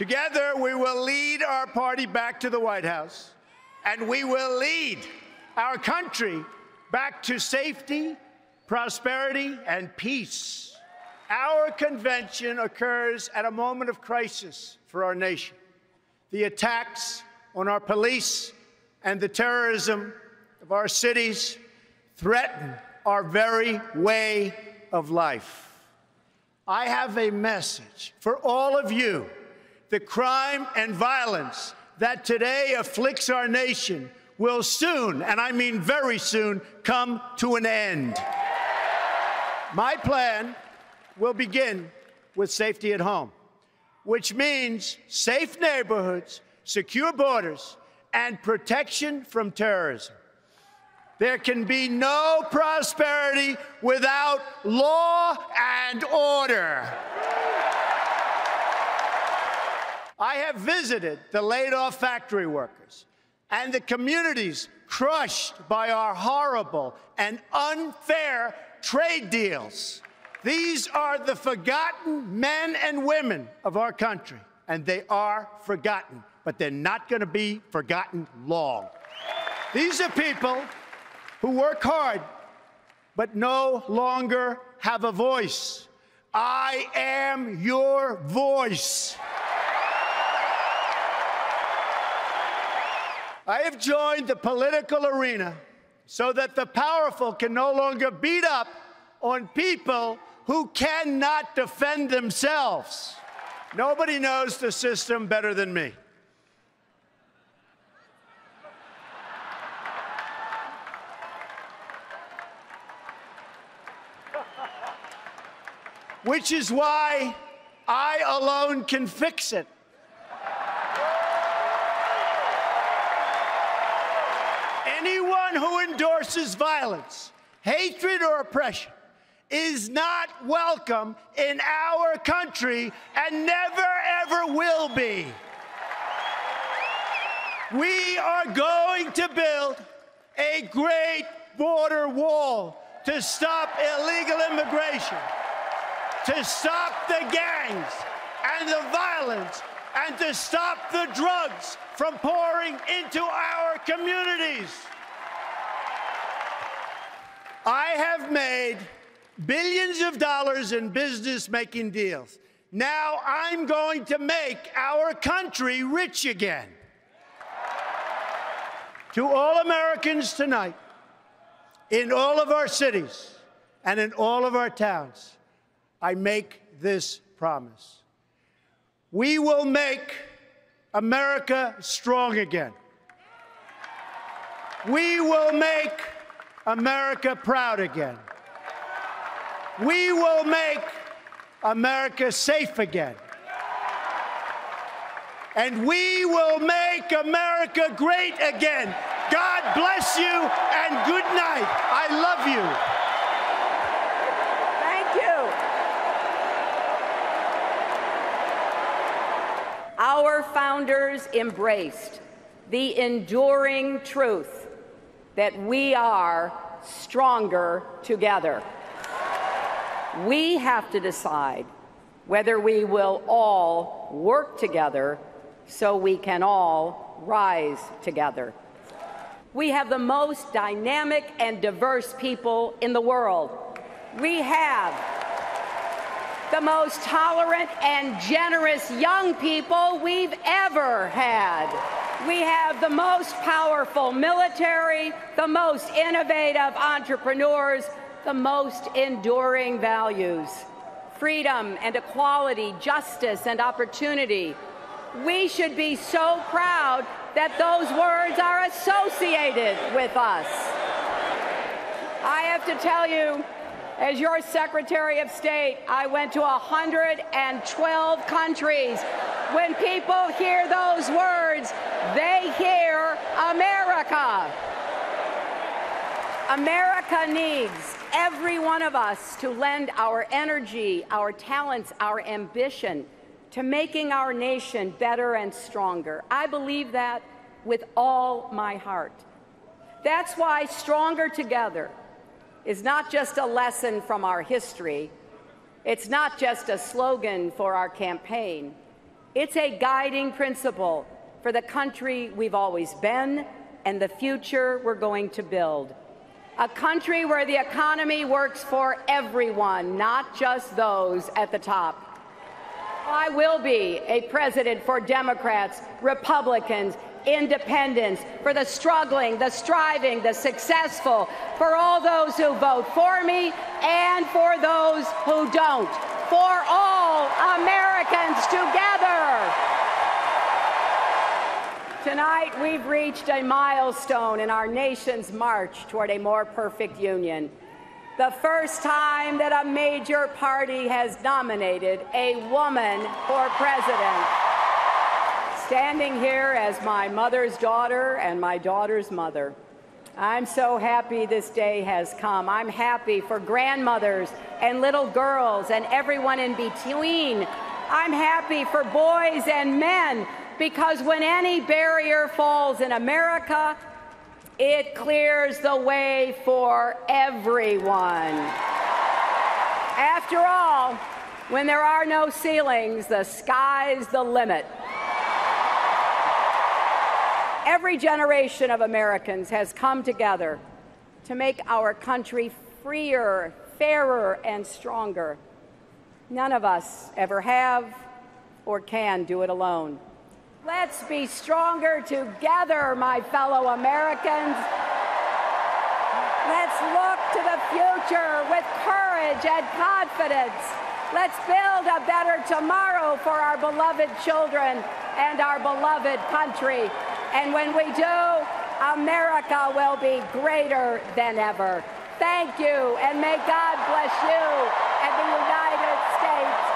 Together, we will lead our party back to the White House, and we will lead our country back to safety, prosperity, and peace. Our convention occurs at a moment of crisis for our nation. The attacks on our police and the terrorism of our cities threaten our very way of life. I have a message for all of you. The crime and violence that today afflicts our nation will soon, and I mean very soon, come to an end. My plan will begin with safety at home, which means safe neighborhoods, secure borders, and protection from terrorism. There can be no prosperity without law and order. I have visited the laid off factory workers and the communities crushed by our horrible and unfair trade deals. These are the forgotten men and women of our country, and they are forgotten, but they're not going to be forgotten long. These are people who work hard but no longer have a voice. I am your voice. I have joined the political arena so that the powerful can no longer beat up on people who cannot defend themselves. Nobody knows the system better than me. which is why I alone can fix it. Anyone who endorses violence, hatred, or oppression is not welcome in our country and never, ever will be. We are going to build a great border wall to stop illegal immigration to stop the gangs and the violence and to stop the drugs from pouring into our communities. I have made billions of dollars in business making deals. Now I'm going to make our country rich again. To all Americans tonight, in all of our cities and in all of our towns, I make this promise. We will make America strong again. We will make America proud again. We will make America safe again. And we will make America great again. God bless you and good night. I love you. Thank you. Our founders embraced the enduring truth that we are stronger together. We have to decide whether we will all work together so we can all rise together. We have the most dynamic and diverse people in the world. We have the most tolerant and generous young people we've ever had. We have the most powerful military, the most innovative entrepreneurs, the most enduring values freedom and equality, justice and opportunity. We should be so proud that those words are associated with us. I have to tell you, as your Secretary of State, I went to 112 countries. When people hear those words, they hear America. America needs every one of us to lend our energy, our talents, our ambition to making our nation better and stronger. I believe that with all my heart. That's why Stronger Together is not just a lesson from our history, it's not just a slogan for our campaign. It's a guiding principle for the country we've always been and the future we're going to build. A country where the economy works for everyone, not just those at the top. I will be a president for Democrats, Republicans, independents, for the struggling, the striving, the successful, for all those who vote for me and for those who don't, for all Americans together. Tonight, we've reached a milestone in our nation's march toward a more perfect union. The first time that a major party has nominated a woman for president. Standing here as my mother's daughter and my daughter's mother, I'm so happy this day has come. I'm happy for grandmothers and little girls and everyone in between. I'm happy for boys and men because when any barrier falls in America, it clears the way for everyone. After all, when there are no ceilings, the sky's the limit. Every generation of Americans has come together to make our country freer, fairer, and stronger. None of us ever have or can do it alone. Let's be stronger together, my fellow Americans. Let's look to the future with courage and confidence. Let's build a better tomorrow for our beloved children and our beloved country. And when we do, America will be greater than ever. Thank you, and may God bless you and the United States